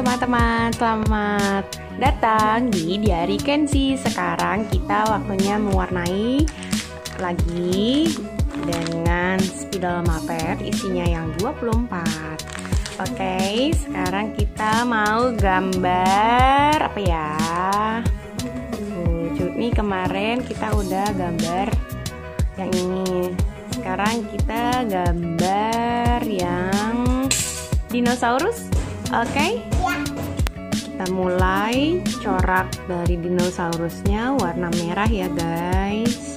teman-teman, selamat datang di Diari Kenzi Sekarang kita waktunya mewarnai lagi dengan spidol mapet isinya yang 24 Oke, sekarang kita mau gambar apa ya? Lucu nih kemarin kita udah gambar yang ini Sekarang kita gambar yang dinosaurus Oke? Okay? Kita mulai corak dari dinosaurusnya warna merah ya guys.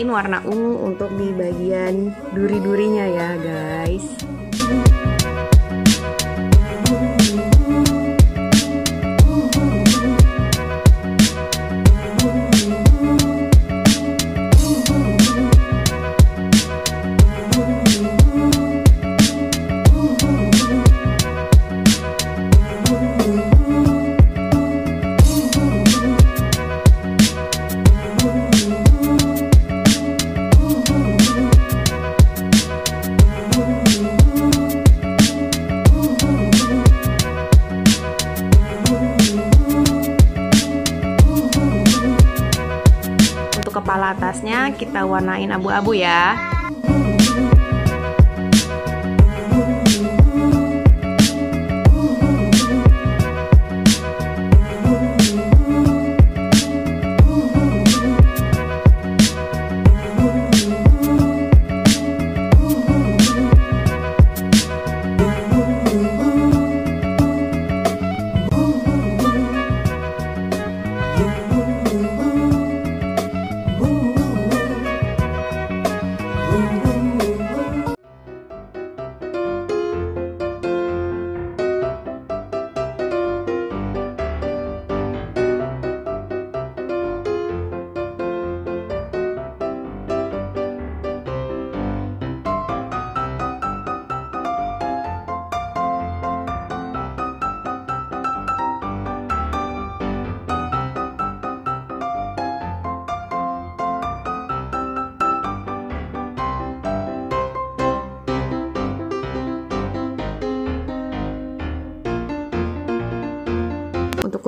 Warna ungu untuk di bagian duri-durinya ya guys kepala atasnya kita warnain abu-abu ya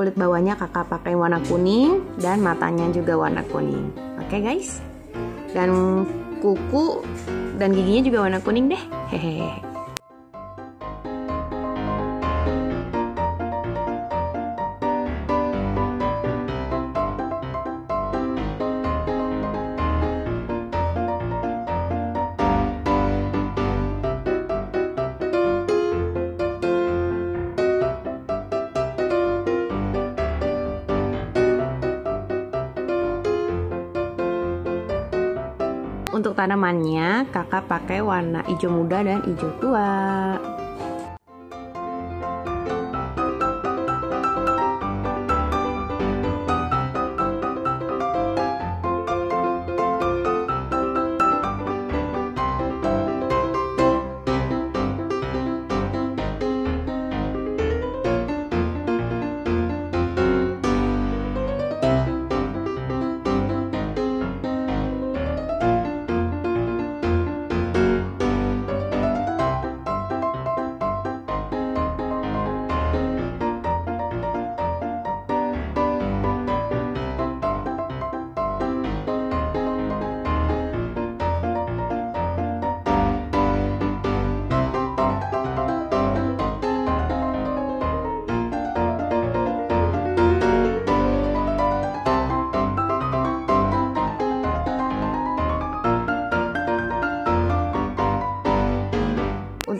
kulit bawahnya kakak pakai warna kuning dan matanya juga warna kuning. Oke okay, guys. Dan kuku dan giginya juga warna kuning deh. Hehehe. Tanamannya, kakak pakai warna hijau muda dan hijau tua.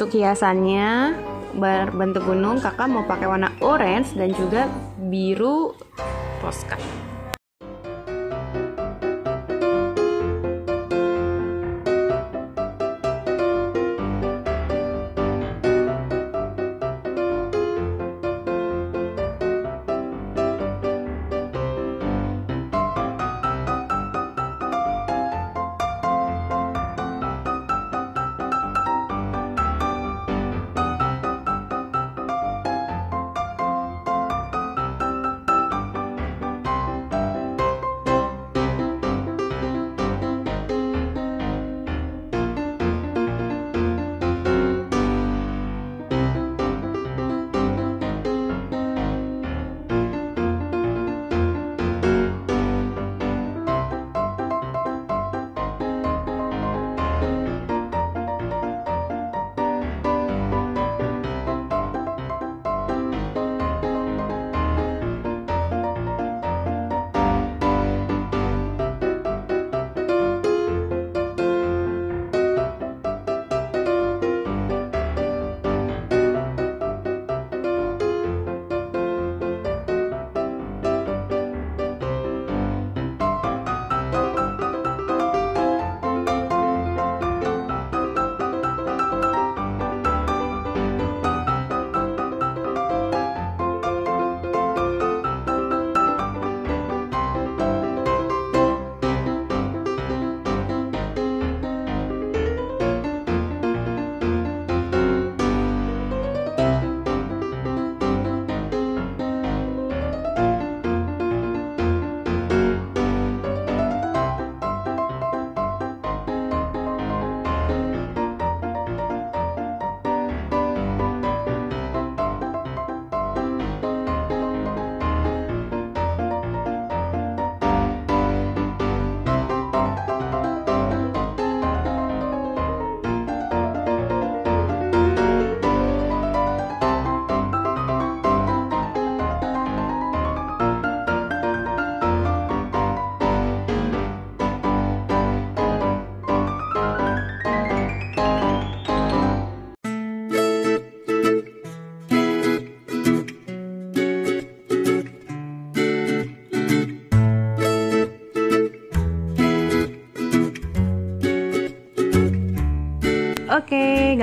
Untuk hiasannya berbentuk gunung, kakak mau pakai warna orange dan juga biru postcard.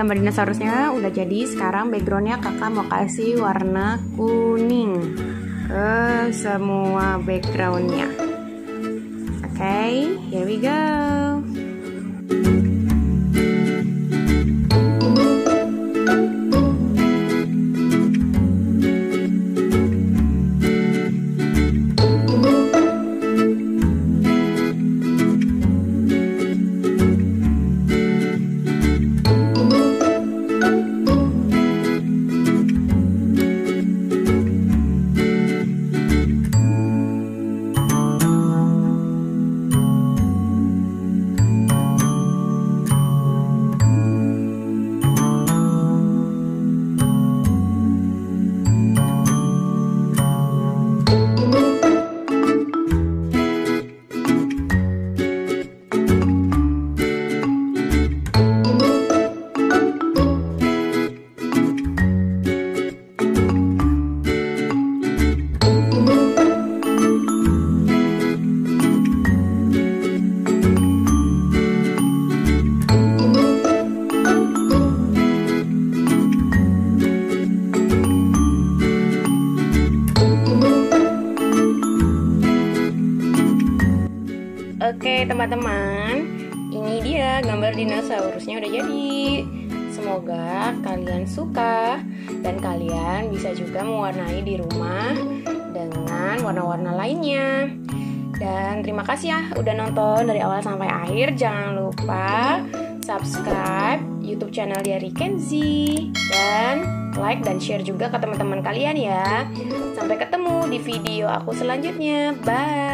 Gambar dinosaurusnya udah jadi. Sekarang backgroundnya kakak mau kasih warna kuning ke semua backgroundnya. Oke, here we go. Teman-teman, ini dia gambar dinosaurusnya udah jadi. Semoga kalian suka dan kalian bisa juga mewarnai di rumah dengan warna-warna lainnya. Dan terima kasih ya udah nonton dari awal sampai akhir. Jangan lupa subscribe YouTube channel dari Kenzi dan like dan share juga ke teman-teman kalian ya. Sampai ketemu di video aku selanjutnya. Bye.